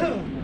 Huh.